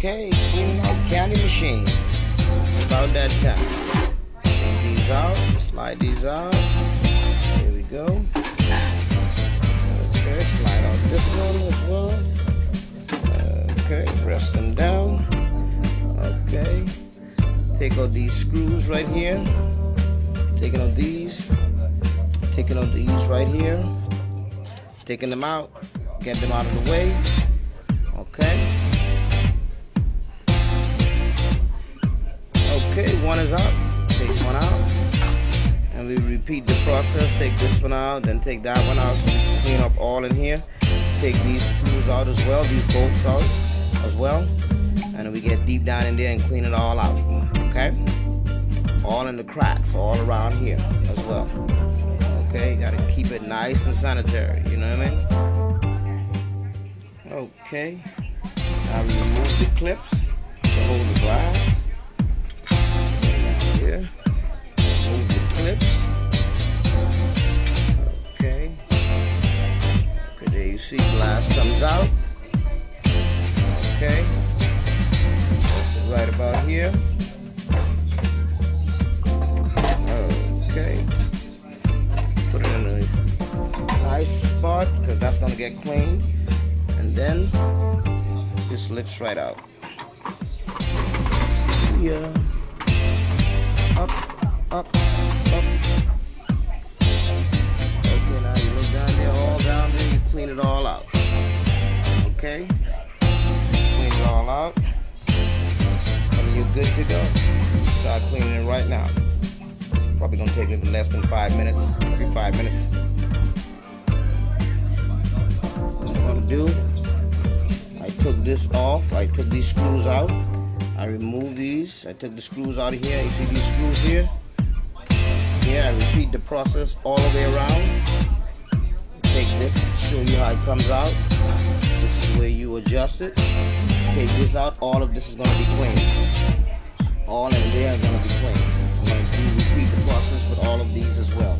Okay, cleaning out candy machine. It's about that time. Take these out, slide these out. Here we go. Okay, slide out this one as well. Okay, press them down. Okay. Take out these screws right here. Taking out these. Taking out these right here. Taking them out. Get them out of the way. Okay. One is out. Take one out. And we repeat the process. Take this one out, then take that one out. So we can clean up all in here. Take these screws out as well, these bolts out as well. And we get deep down in there and clean it all out. Okay? All in the cracks, all around here as well. Okay, gotta keep it nice and sanitary, you know what I mean? Okay. Now remove the clips to hold the glass. Okay. Okay, there you see glass comes out. Okay. That's it right about here. Okay. Put it in a nice spot because that's gonna get cleaned. And then this lifts right out. Yeah. Up, up. Okay, now you look down there, all down there, you clean it all out. Okay? Clean it all out. And you're good to go. Start cleaning it right now. It's probably gonna take me less than five minutes, maybe five minutes. What I'm gonna do, I took this off, I took these screws out. I removed these. I took the screws out of here. You see these screws here? Here, I repeat the process all the way around. Take this, show you how it comes out. This is where you adjust it. Take this out. All of this is to be clean. All in there are to be clean. I'm to do repeat the process with all of these as well.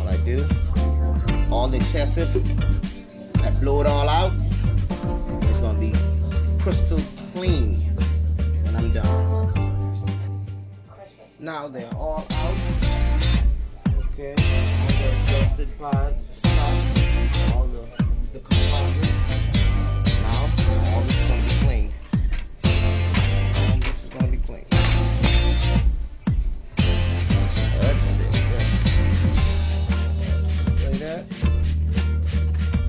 All I do, all the excessive, I blow it all out. It's to be crystal clean when I'm done. Now they're all out. Okay, all the adjusted the slots, all the, the compartments. Now, all this is to be clean. All this is to be clean. That's it. That's it. Like that.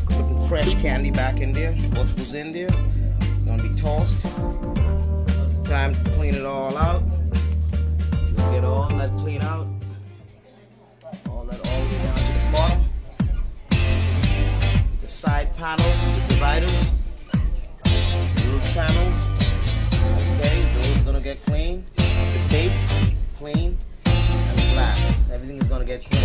Putting fresh candy back in there. What was in there gonna be tossed. Time to clean it all out. All that clean out. All that all the way down to the bottom. The side panels, the dividers, little channels. Okay, those are gonna get clean. The base, clean, and the glass. Everything is gonna get clean.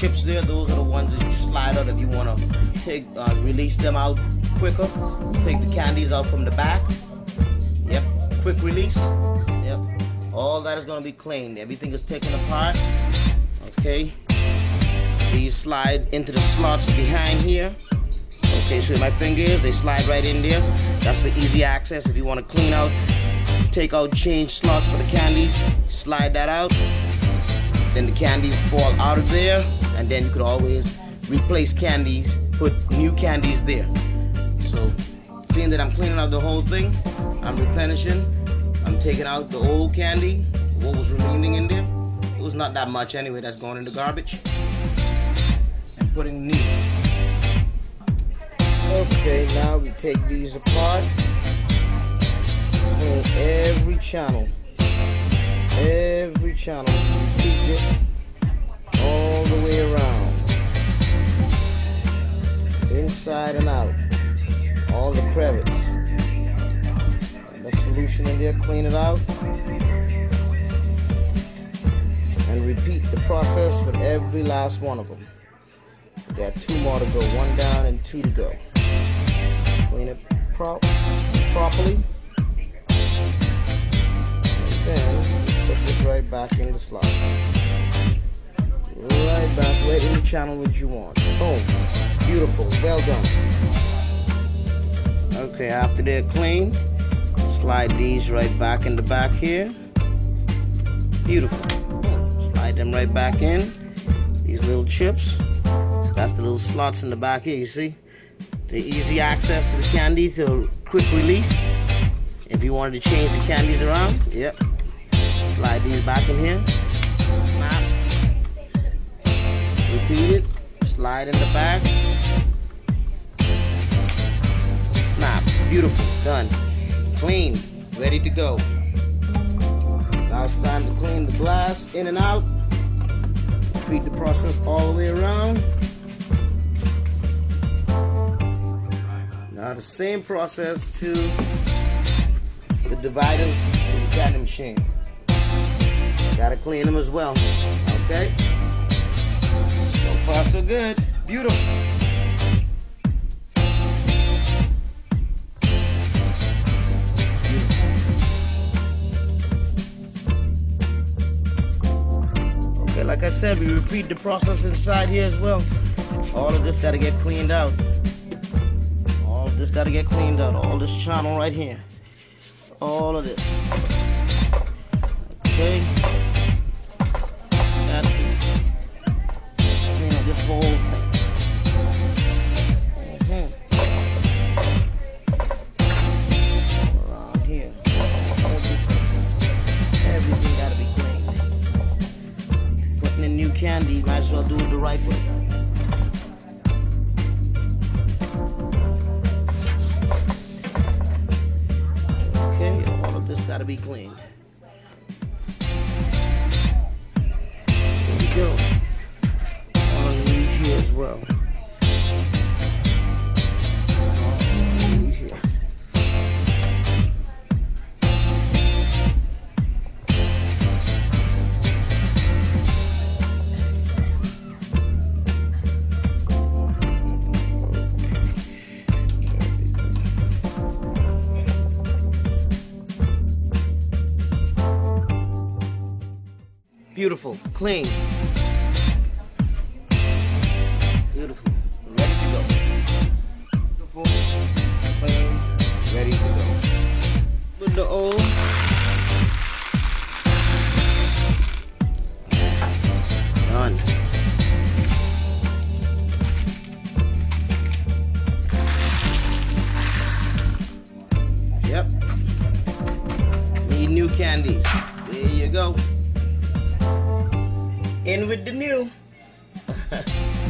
Chips there. Those are the ones that you slide out if you want to take, uh, release them out quicker. Take the candies out from the back. Yep, quick release. Yep, all that is going to be cleaned. Everything is taken apart. Okay, these slide into the slots behind here. Okay, so my fingers, they slide right in there. That's for easy access. If you want to clean out, take out change slots for the candies, slide that out. Then the candies fall out of there, and then you could always replace candies, put new candies there. So, seeing that I'm cleaning out the whole thing, I'm replenishing. I'm taking out the old candy, what was remaining in there. It was not that much anyway, that's going in the garbage. And putting new. Okay, now we take these apart. Clean every channel. Every channel. This the in there, clean it out. And repeat the process with every last one of them. There are two more to go, one down and two to go. Clean it prop properly. And then put this right back in the slot. right back right in the channel what you want. Boom. Beautiful. Well done. Okay, after they're clean, slide these right back in the back here. Beautiful. Slide them right back in. These little chips. That's the little slots in the back here, you see? The easy access to the candy to quick release. If you wanted to change the candies around, yep. Slide these back in here. Snap. Repeat it. Slide in the back. Snap. Beautiful. Done. Clean. Ready to go. Now it's time to clean the glass in and out. Repeat the process all the way around. Now the same process to the dividers in the candy machine. Gotta clean them as well. Okay? So far so good. Beautiful. Said, we repeat the process inside here as well. All of this gotta get cleaned out. All of this gotta get cleaned out. All this channel right here. All of this. Okay. Got to clean up this whole thing. This gotta be cleaned. There we go. All underneath here as well. Beautiful, clean. Beautiful, ready to go. Beautiful, clean, ready to go. With the old. In with the new.